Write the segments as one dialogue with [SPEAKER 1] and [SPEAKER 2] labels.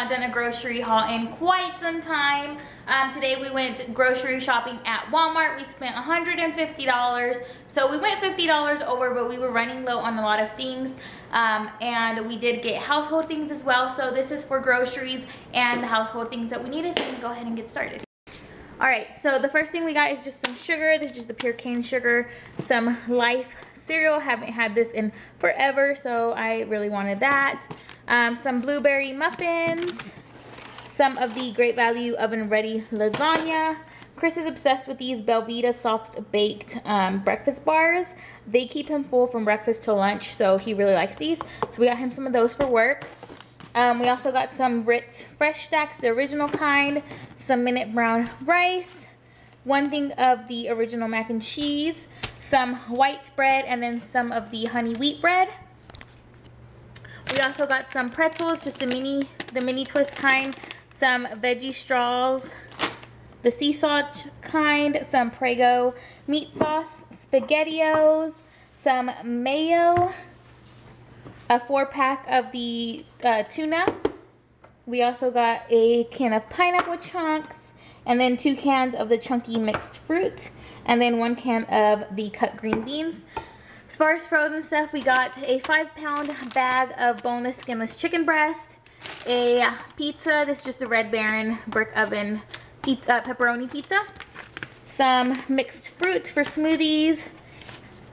[SPEAKER 1] not done a grocery haul in quite some time. Um, today we went grocery shopping at Walmart. We spent $150. So we went $50 over, but we were running low on a lot of things. Um, and we did get household things as well. So this is for groceries and the household things that we needed. So I'm gonna go ahead and get started. All right, so the first thing we got is just some sugar. This is just the pure cane sugar, some Life cereal. Haven't had this in forever, so I really wanted that. Um, some blueberry muffins, some of the Great Value oven ready lasagna. Chris is obsessed with these Belvita soft baked um, breakfast bars. They keep him full from breakfast till lunch, so he really likes these. So we got him some of those for work. Um, we also got some Ritz Fresh Stacks, the original kind, some Minute Brown rice, one thing of the original mac and cheese, some white bread, and then some of the honey wheat bread. We also got some pretzels, just the mini, the mini twist kind, some veggie straws, the sea salt kind, some Prego meat sauce, SpaghettiOs, some mayo, a four pack of the uh, tuna. We also got a can of pineapple chunks and then two cans of the chunky mixed fruit and then one can of the cut green beans. As far as frozen stuff, we got a five pound bag of boneless skinless chicken breast, a pizza, this is just a Red Baron brick oven pizza, uh, pepperoni pizza, some mixed fruits for smoothies,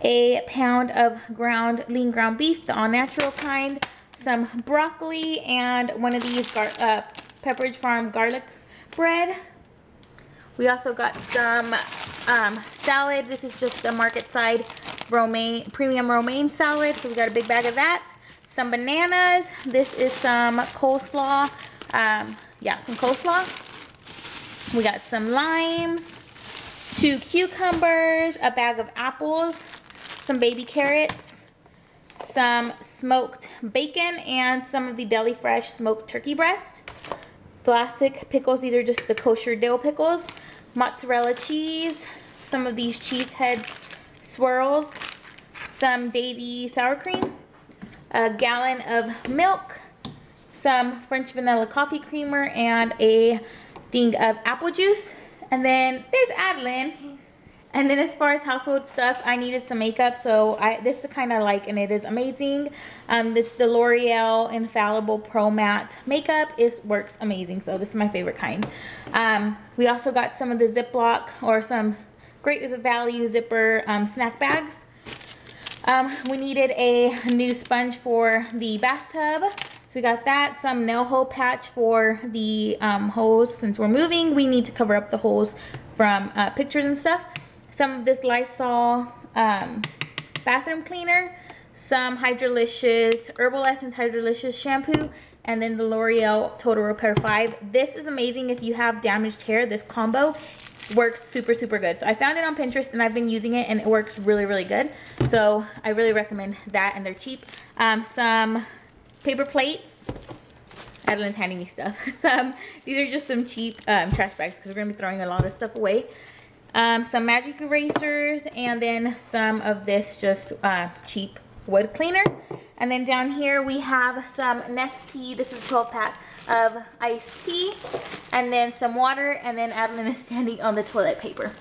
[SPEAKER 1] a pound of ground lean ground beef, the all natural kind, some broccoli, and one of these uh, Pepperidge Farm garlic bread. We also got some um, salad. This is just the Marketside romaine, premium romaine salad. So we got a big bag of that. Some bananas. This is some coleslaw. Um, yeah, some coleslaw. We got some limes, two cucumbers, a bag of apples, some baby carrots, some smoked bacon, and some of the Deli Fresh smoked turkey breast. Classic pickles, these are just the kosher dill pickles. Mozzarella cheese, some of these cheese heads swirls, some daisy sour cream, a gallon of milk, some French vanilla coffee creamer, and a thing of apple juice. And then there's Adeline and then as far as household stuff, I needed some makeup. So I this is the kind of like, and it is amazing. Um, it's the L'Oreal Infallible Pro Matte Makeup. It works amazing. So this is my favorite kind. Um, we also got some of the Ziploc or some great is a value zipper um, snack bags. Um, we needed a new sponge for the bathtub. So we got that, some nail hole patch for the um, holes. Since we're moving, we need to cover up the holes from uh, pictures and stuff some of this Lysol um, bathroom cleaner, some Hydralicious Herbal Essence Hydralicious shampoo, and then the L'Oreal Total Repair 5. This is amazing if you have damaged hair. This combo works super, super good. So I found it on Pinterest and I've been using it and it works really, really good. So I really recommend that and they're cheap. Um, some paper plates. Adeline's handing me stuff. some, these are just some cheap um, trash bags because we're to be throwing a lot of stuff away um, some magic erasers, and then some of this just uh, cheap wood cleaner. And then down here we have some Nestea. This is a 12 pack of iced tea. And then some water. And then Adeline is standing on the toilet paper.